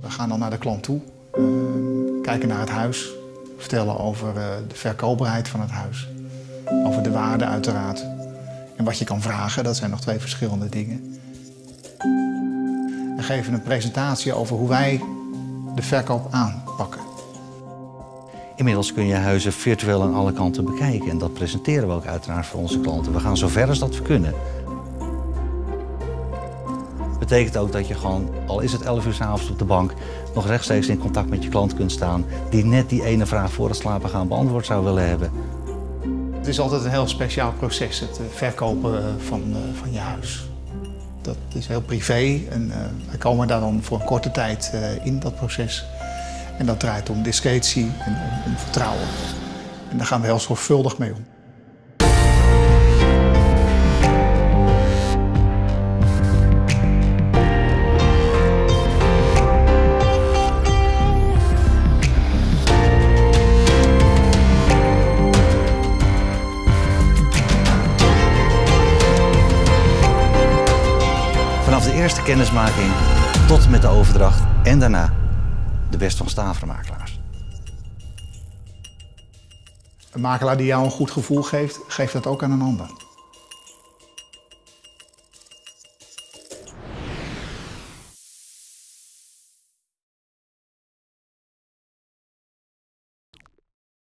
We gaan dan naar de klant toe, uh, kijken naar het huis, vertellen over uh, de verkoopbaarheid van het huis, over de waarde uiteraard. En wat je kan vragen, dat zijn nog twee verschillende dingen. En geven een presentatie over hoe wij de verkoop aanpakken. Inmiddels kun je huizen virtueel aan alle kanten bekijken. En dat presenteren we ook uiteraard voor onze klanten. We gaan zo ver als dat we kunnen. Betekent ook dat je gewoon, al is het 11 uur s avonds op de bank, nog rechtstreeks in contact met je klant kunt staan. Die net die ene vraag voor het slapen gaan beantwoord zou willen hebben. Het is altijd een heel speciaal proces, het verkopen van, van je huis. Dat is heel privé en uh, wij komen daar dan voor een korte tijd in dat proces. En dat draait om discretie en om, om vertrouwen. En daar gaan we heel zorgvuldig mee om. Vanaf de eerste kennismaking tot met de overdracht en daarna de best van Stavermakelaars. Een makelaar die jou een goed gevoel geeft, geeft dat ook aan een ander.